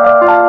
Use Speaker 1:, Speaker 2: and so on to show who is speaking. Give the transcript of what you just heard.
Speaker 1: Música